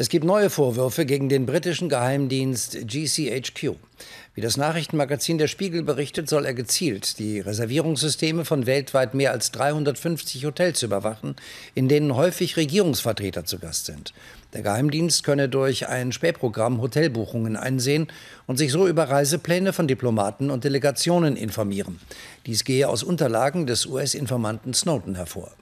Es gibt neue Vorwürfe gegen den britischen Geheimdienst GCHQ. Wie das Nachrichtenmagazin Der Spiegel berichtet, soll er gezielt die Reservierungssysteme von weltweit mehr als 350 Hotels überwachen, in denen häufig Regierungsvertreter zu Gast sind. Der Geheimdienst könne durch ein Spähprogramm Hotelbuchungen einsehen und sich so über Reisepläne von Diplomaten und Delegationen informieren. Dies gehe aus Unterlagen des US-Informanten Snowden hervor.